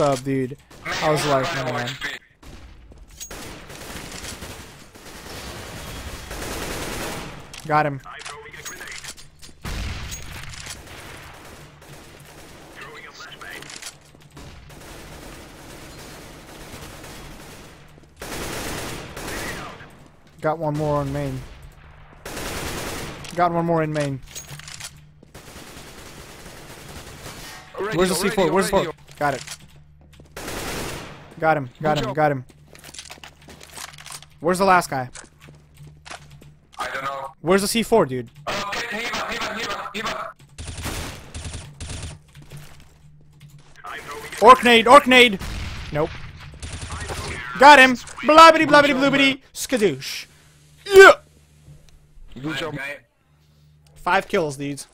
up, dude. I was like, man. Got him. Got one more on main. Got one more in main. Where's the C4? Where's the C4? Got it. Got him. Got him. Got him. Where's the last guy? I don't know. Where's the C4, dude? Oh, okay, Hiva, Hiva, Hiva, Hiva. Orknade! Orknade! Nope. Got him! Blabbity blabbity bloobity! Skadoosh. Yeah! Good job. Five kills, dudes.